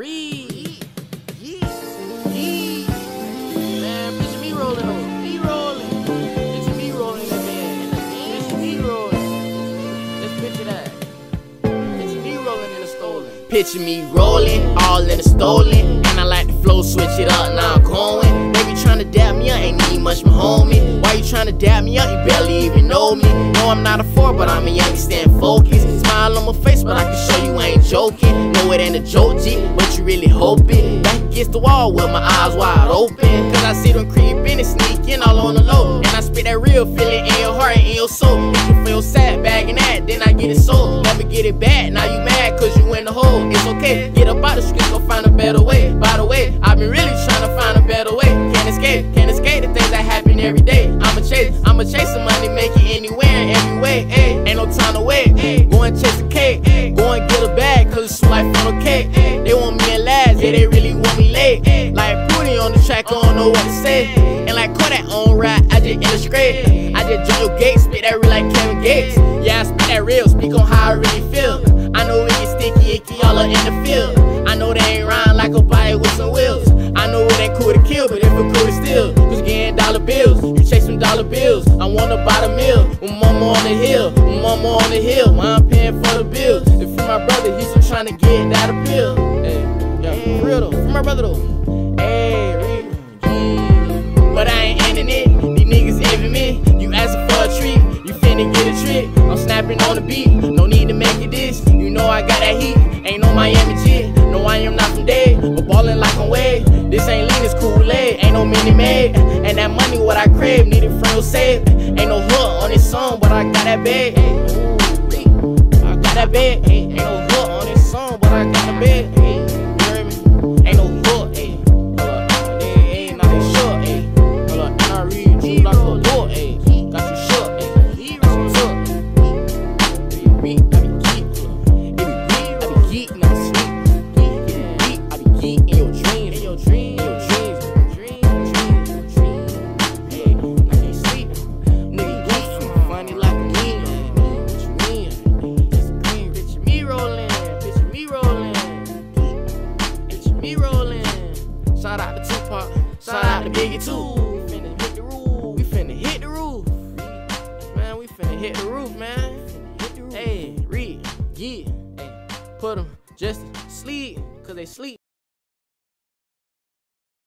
Reed. Picture me rolling. Me rolling. Picture me rolling that. Picture me rolling. Let's picture that. Picture me rolling in a stolen. Picture me rolling, all in a stolen. And I like the flow, switch it up, now I'm going. Baby tryna dap me up, ain't need much, my homie. Why you tryna dap me up? You barely even know me. No, I'm not a four, but I'm a young, stand focused. Smile on my face, but I can show you I ain't joking. No, it ain't a joke, G, but you really hoping. Back against the wall with my eyes wide open. Cause I see them creeping and sneaking all on the low. And I spit that real feeling in your heart and in your soul. You feel sad, bagging that, then I get it sold. Never get it back, now you mad cause you in the hole. It's okay, get up out the street, go find a better way. By the way, I've been really trying to find a better way. Can't escape, can't escape the things that happen every day. I'ma chase, I'ma chase some money, make yeah, they really want me late. Like Pooty on the track, I don't know what to say. And like Kodak on ride, I just illustrate. I just your gates, spit that real like Kevin Gates. Yeah, I spit that real, speak on how I really feel. I know it get sticky, icky, all up in the field. I know they ain't rhyme like a bike with some wheels. I know it ain't cool to kill, but if it cool to steal, just getting dollar bills. You chase some dollar bills. I wanna buy the meal. With mama on the hill, with mama on the hill. Mom paying for the bills. If for my brother, he's still trying to get that appeal. Hey, real though. For my brother though. Hey. But I ain't ending it. These niggas envy me. You asking for a treat. You finna get a trick. I'm snapping on the beat. No need to make it this. You know I got that heat. Ain't no Miami jit. No, I am not from Dade. But ballin' like I'm Wade. This ain't lean, it's Kool-Aid. Ain't no mini made. And that money, what I crave, need it from your save. Ain't no hook on this song, but I got that bag. I got that bag. Ain't no hook on this song, but I got the bag. Beat, I be geek. Beat, I be geek, not sleep. In your dreams. In your dreams. In your dreams. Me me me. Shout out to Tupac. Shout out to Biggie too. We finna hit the roof. We finna hit the roof. Man, we finna hit the roof, man. Put them just sleep, cause they sleep.